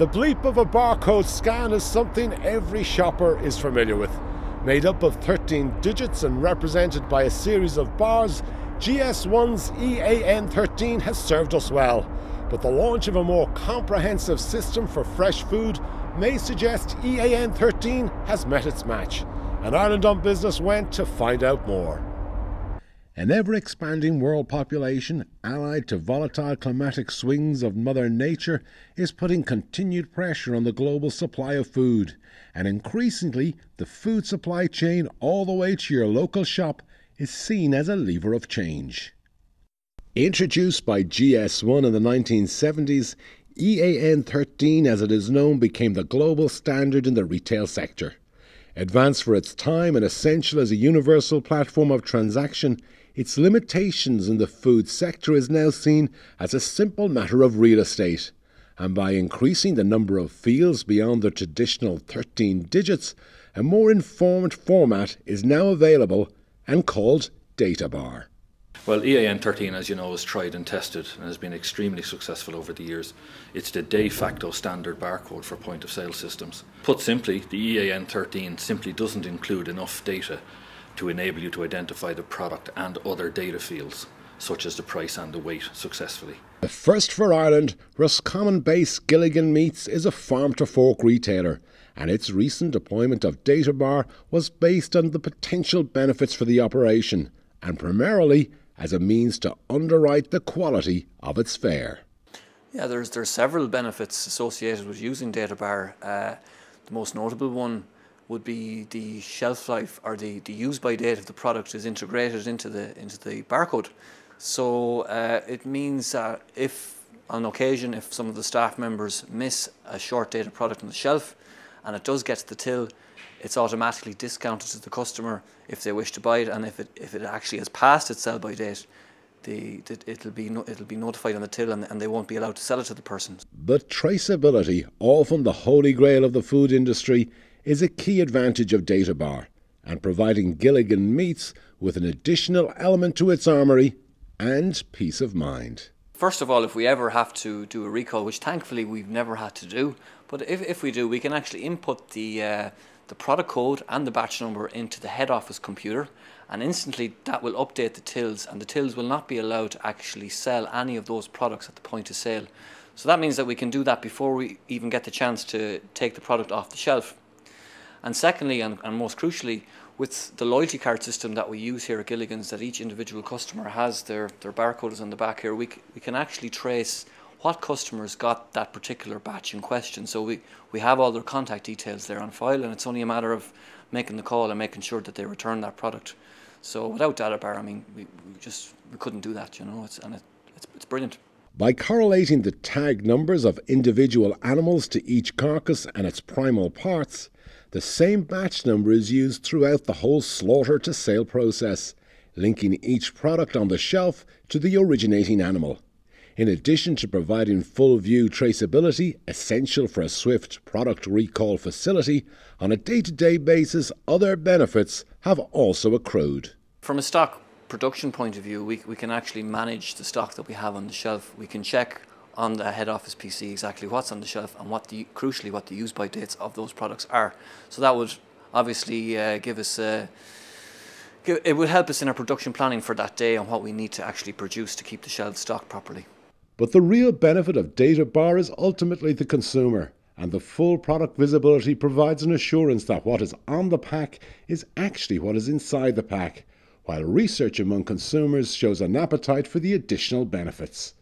The bleep of a barcode scan is something every shopper is familiar with. Made up of 13 digits and represented by a series of bars, GS1's EAN13 has served us well. But the launch of a more comprehensive system for fresh food may suggest EAN13 has met its match. And Ireland on Business went to find out more. An ever expanding world population, allied to volatile climatic swings of Mother Nature, is putting continued pressure on the global supply of food. And increasingly, the food supply chain, all the way to your local shop, is seen as a lever of change. Introduced by GS1 in the 1970s, EAN 13, as it is known, became the global standard in the retail sector. Advanced for its time and essential as a universal platform of transaction, its limitations in the food sector is now seen as a simple matter of real estate. And by increasing the number of fields beyond the traditional 13 digits, a more informed format is now available and called DataBar. Well, EAN 13, as you know, is tried and tested and has been extremely successful over the years. It's the de facto standard barcode for point of sale systems. Put simply, the EAN 13 simply doesn't include enough data to enable you to identify the product and other data fields, such as the price and the weight, successfully. The first for Ireland, Roscommon based Gilligan Meats is a farm to fork retailer, and its recent deployment of DataBar was based on the potential benefits for the operation, and primarily as a means to underwrite the quality of its fare. Yeah, there's there's several benefits associated with using DataBar. Uh, the most notable one would be the shelf life or the, the use by date of the product is integrated into the into the barcode. So uh, it means that if on occasion if some of the staff members miss a short dated product on the shelf and it does get to the till, it's automatically discounted to the customer if they wish to buy it, and if it if it actually has passed its sell by date, the, the, it'll be no, it'll be notified on the till, and, and they won't be allowed to sell it to the person. But traceability, often the holy grail of the food industry, is a key advantage of DataBar, and providing Gilligan Meats with an additional element to its armoury and peace of mind. First of all, if we ever have to do a recall, which thankfully we've never had to do, but if, if we do, we can actually input the uh, the product code and the batch number into the head office computer and instantly that will update the tills and the tills will not be allowed to actually sell any of those products at the point of sale. So that means that we can do that before we even get the chance to take the product off the shelf. And secondly, and, and most crucially, with the loyalty card system that we use here at Gilligan's, that each individual customer has their, their barcodes on the back here, we, we can actually trace what customers got that particular batch in question. So we, we have all their contact details there on file, and it's only a matter of making the call and making sure that they return that product. So without DataBar, I mean, we, we just we couldn't do that, you know. It's and it, it's it's brilliant. By correlating the tag numbers of individual animals to each carcass and its primal parts, the same batch number is used throughout the whole slaughter to sale process, linking each product on the shelf to the originating animal. In addition to providing full view traceability, essential for a swift product recall facility, on a day to day basis, other benefits have also accrued. From a stock production point of view, we, we can actually manage the stock that we have on the shelf. We can check on the head office PC exactly what's on the shelf and what the crucially what the use by dates of those products are. So that would obviously uh, give us a it would help us in our production planning for that day and what we need to actually produce to keep the shelves stocked properly. But the real benefit of Data Bar is ultimately the consumer, and the full product visibility provides an assurance that what is on the pack is actually what is inside the pack, while research among consumers shows an appetite for the additional benefits.